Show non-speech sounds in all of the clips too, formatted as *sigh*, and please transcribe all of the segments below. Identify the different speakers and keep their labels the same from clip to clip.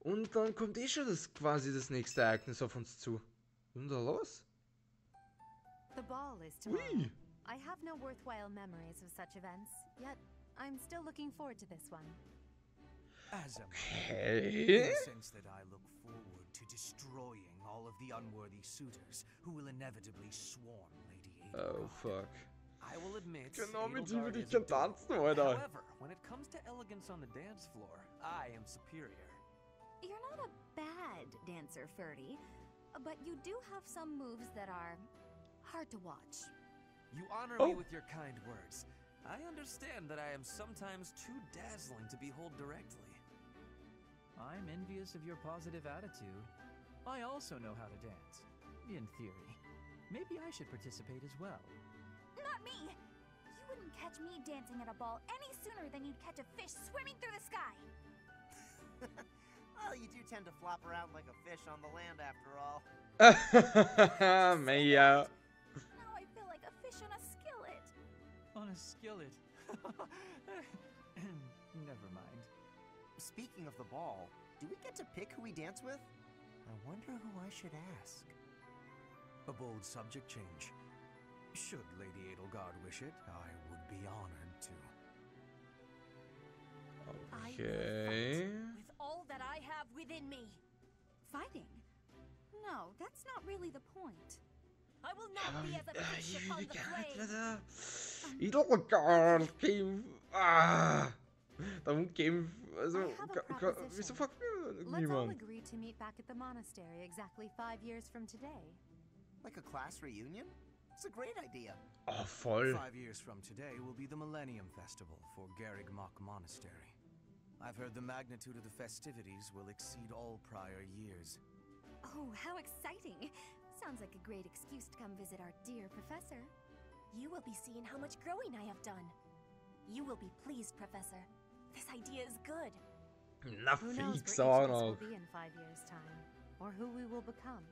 Speaker 1: Und dann kommt eh schon das quasi das nächste Ereignis auf uns zu. Denn da los?
Speaker 2: The ball is tomorrow. I have no worthwhile memories of such events, yet I'm still looking forward to this one.
Speaker 3: As I.
Speaker 1: Okay.
Speaker 3: In the sense that I look forward to destroying all of the unworthy suitors who will inevitably swarm Lady
Speaker 1: Oh fuck.
Speaker 3: I will admit,
Speaker 1: Genau mit ihm
Speaker 3: Edelgard
Speaker 1: würde ich
Speaker 3: is
Speaker 1: gern
Speaker 3: adorable.
Speaker 1: tanzen, Alter.
Speaker 3: However, when it comes to elegance on the dance floor, I am superior.
Speaker 4: You're not a bad dancer, Ferdy, but you do have some moves that are hard to watch.
Speaker 3: You honor
Speaker 1: Oh.
Speaker 3: me with your kind words. I understand that I am sometimes too dazzling to behold directly.
Speaker 5: I'm envious of your positive attitude. I also know how to dance. In theory. Maybe I should participate as well.
Speaker 4: Not me! You wouldn't catch me dancing at a ball any sooner than you'd catch a fish swimming through the sky. *laughs*
Speaker 6: Well, you do tend to flop around like a fish on the land after all. *laughs*
Speaker 1: Maya.
Speaker 4: Now I feel like a fish on a skillet.
Speaker 5: On a skillet. *laughs* Never mind.
Speaker 6: Speaking of the ball, do we get to pick who we dance with? I wonder who I should ask.
Speaker 3: A bold subject change. Should Lady Edelgard wish it, I would be honored to.
Speaker 4: I will
Speaker 1: Okay.
Speaker 4: fight with all that I have within me. Fighting? No, that's not really the point. I will not be as a fish upon the flame.
Speaker 1: Edelgard, kämpf. Ah. Darum kämpf. Also,
Speaker 2: I have a
Speaker 1: ka- ka-
Speaker 2: proposition.
Speaker 1: wieso fuckt mir
Speaker 2: Let's all agree to meet back at the monastery exactly five years from today.
Speaker 6: Like a class reunion? It's a great idea.
Speaker 1: Oh, voll.
Speaker 3: Five years from today will be the Millennium Festival for Garreg Mach Monastery. I've heard the magnitude of the festivities will exceed all prior years.
Speaker 4: Oh, how exciting! Sounds like a great excuse to come visit our dear professor. You will be seeing how much growing I have done. You will be pleased, Professor. This idea is good.
Speaker 1: Na,
Speaker 2: Who knows
Speaker 1: fix
Speaker 2: where
Speaker 1: auch
Speaker 2: each of us will be in five years' time, or who we will become.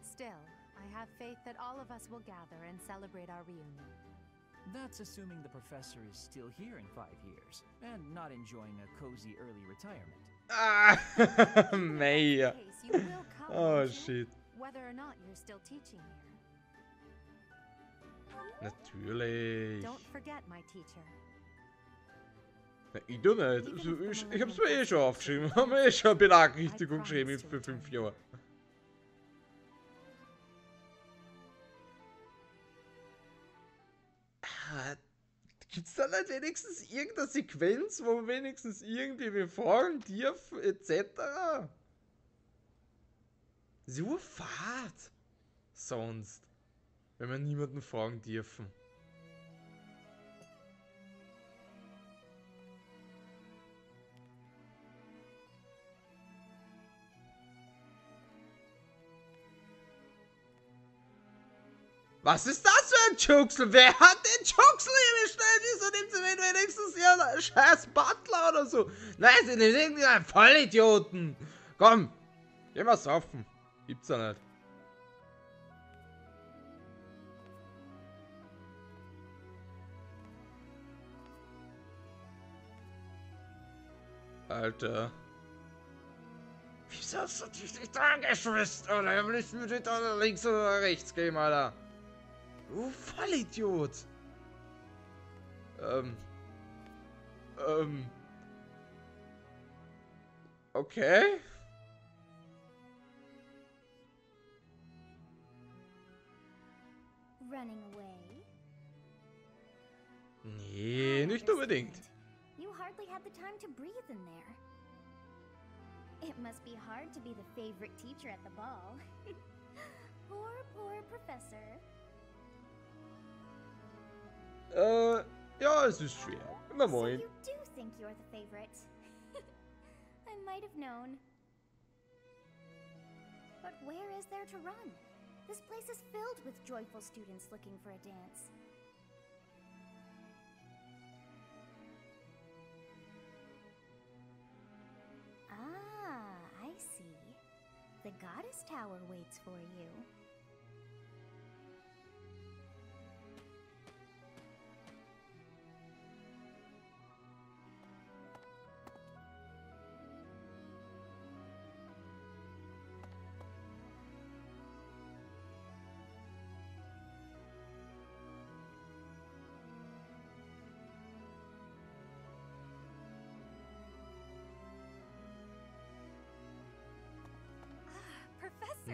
Speaker 2: Still, I have faith that all of us will gather and celebrate our reunion.
Speaker 5: That's assuming the professor is still here in five years and not enjoying a cozy early retirement.
Speaker 1: Ah, *laughs*
Speaker 2: Even if
Speaker 1: Maya.
Speaker 2: that's the case, you *laughs*
Speaker 1: Oh, shit.
Speaker 2: Whether or not you're still teaching here.
Speaker 1: Natürlich.
Speaker 2: Don't forget my teacher.
Speaker 1: Na, ich doch nicht. Also, ich, ich hab's mir eh schon aufgeschrieben. Haben wir eh schon eine Benachrichtigung geschrieben für Gibt's da nicht wenigstens irgendeine Sequenz, wo wenigstens irgendwie wir fragen dürfen, etc.? So fad. Sonst. Wenn wir niemanden fragen dürfen. Was ist das für ein Juxel? Wer hat den Juxel hier bestellt? Wieso nimmt sie nicht wenigstens ihren scheiß Butler oder so? Nein, sie nimmt irgendeinen Vollidioten. Komm, geh mal saufen. Gibt's ja nicht. Alter. Wieso hast du dich nicht angeschwitzt, oder? Wir müssen mit da links oder rechts gehen, Alter. Du Vollidiot. Ähm. Ähm. Okay.
Speaker 4: Running away?
Speaker 1: Nee, nicht unbedingt.
Speaker 4: You hardly had the time to breathe in there. It must be hard to be the favorite teacher at the ball. *laughs* poor, poor professor.
Speaker 1: Äh, ja, es ist schwer. Na
Speaker 4: So
Speaker 1: moin.
Speaker 4: you do think you're the favorite. *laughs* I might have known. But where is there to run? This place is filled with joyful students looking for a dance. Ah, I see. The Goddess Tower waits for you.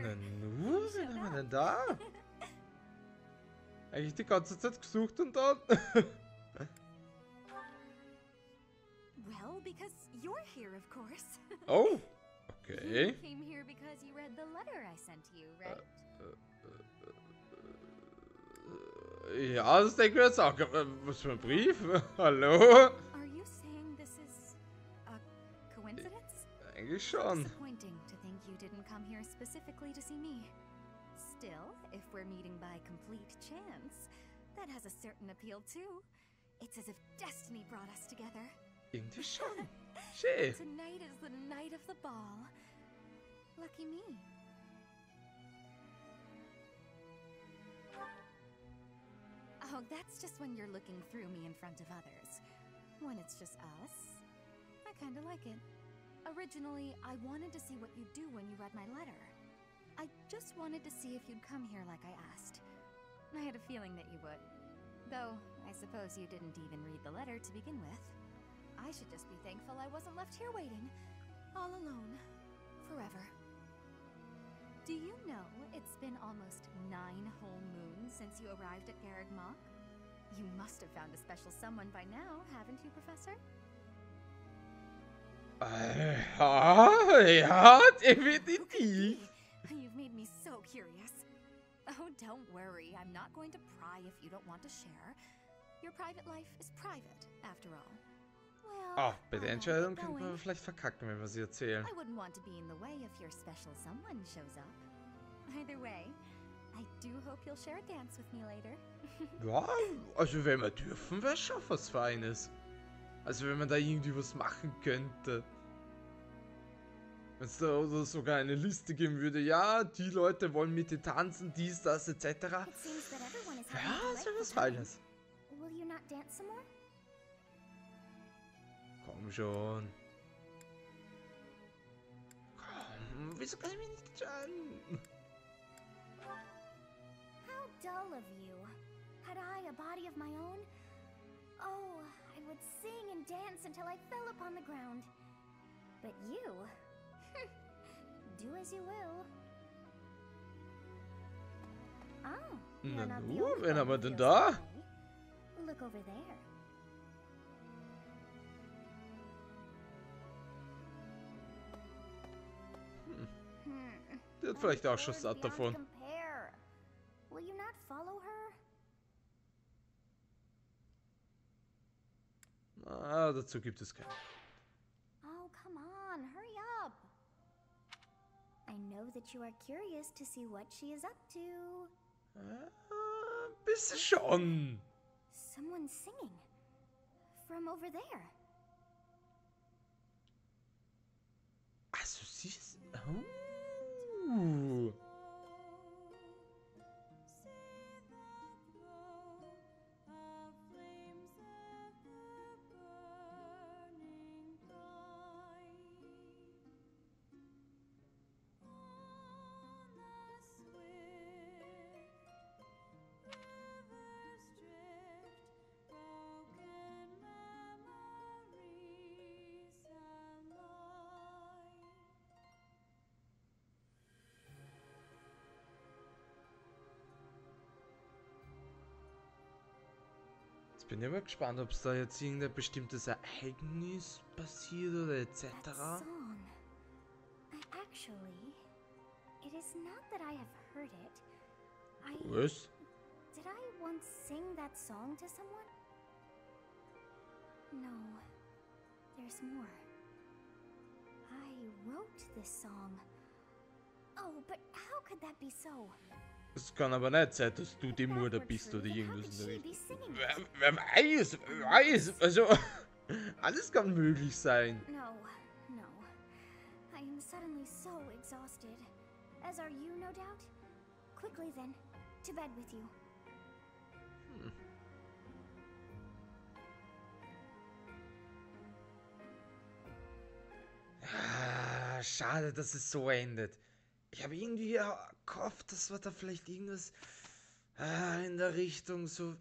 Speaker 1: Nanu, wen haben wir denn da? Eigentlich die ganze Zeit gesucht und dann.
Speaker 4: Well, because you're here, of course.
Speaker 1: oh, okay.
Speaker 4: You came here because you read the letter I sent you, right?
Speaker 1: Ja, das denke ich jetzt auch. Äh, Was für ein Brief? Hallo?
Speaker 4: Are you saying this is a coincidence?
Speaker 1: Eigentlich schon.
Speaker 4: Didn't come here specifically to see me. Still, if we're meeting by complete chance, that has a certain appeal too. It's as if destiny brought us together.
Speaker 1: Irgendwie schon. Schön.
Speaker 4: Tonight is the night of the ball. Lucky me. Oh, that's just when you're looking through me in front of others. When it's just us, I kinda like it. Originally, I wanted to see what you'd do when you read my letter. I just wanted to see if you'd come here like I asked. I had a feeling that you would. Though, I suppose you didn't even read the letter to begin with. I should just be thankful I wasn't left here waiting, all alone, forever. Do you know it's been almost nine whole moons since you arrived at Garreg Mach? You must have found a special someone by now, haven't you, Professor?
Speaker 1: Äh, Ja, ja,
Speaker 4: You've made me so curious. Oh, don't worry. I'm not going to pry if you don't want to share. Your private life is private, after all. Well,
Speaker 1: Oh, bei der Entscheidung
Speaker 4: get
Speaker 1: könnte man
Speaker 4: going.
Speaker 1: vielleicht verkacken, wenn wir sie erzählen.
Speaker 4: I wouldn't want to be in the way if your special someone shows up. Either way, I do hope you'll share a dance with me later.
Speaker 1: Ja, also wenn wir dürfen, wäre schon was Feines. Also wenn man da irgendwie was machen könnte. Wenn es da oder sogar eine Liste geben würde, ja, die Leute wollen mit dir tanzen, dies, das, etc. Ja,
Speaker 4: delightful
Speaker 1: was. Feines. Komm schon. Komm, wieso kann ich mich nicht entscheiden?
Speaker 4: How dull of you. Had I a body of my own? Oh, would sing and dance until I fell upon the ground. But you? *laughs* Do as you will. Oh, you're not the
Speaker 1: Nanu,
Speaker 4: only
Speaker 1: wen
Speaker 4: one
Speaker 1: haben wir denn da?
Speaker 4: Look over there. Hmm.
Speaker 1: Die hat vielleicht auch schon satt davon. Dazu gibt es keinen.
Speaker 4: Oh, come on, hurry up. I know that you are curious to see what she is up to.
Speaker 1: Ah, bisschen schon.
Speaker 4: Someone's singing. From over there.
Speaker 1: Also sie ist... Oh. Bin ich aber gespannt, ob es da jetzt irgendein bestimmtes Ereignis passiert oder etc.
Speaker 4: Actually. It is not that I have heard it. I.
Speaker 1: Was?
Speaker 4: Did I once sing that song to someone? No. There's more. I wrote this song. Oh, but how could that be so?
Speaker 1: Es kann aber nicht sein, dass du die Mutter bist oder irgendwas in der Richtung. Wer, weiß, wer weiß. Also, *laughs* alles kann möglich sein.
Speaker 4: No, no. I am suddenly so exhausted. As are you, no doubt? Quickly then, to bed with you.
Speaker 1: Ah, schade, dass es so endet. Ich habe irgendwie gehofft, dass wir da vielleicht irgendwas ah, in der Richtung so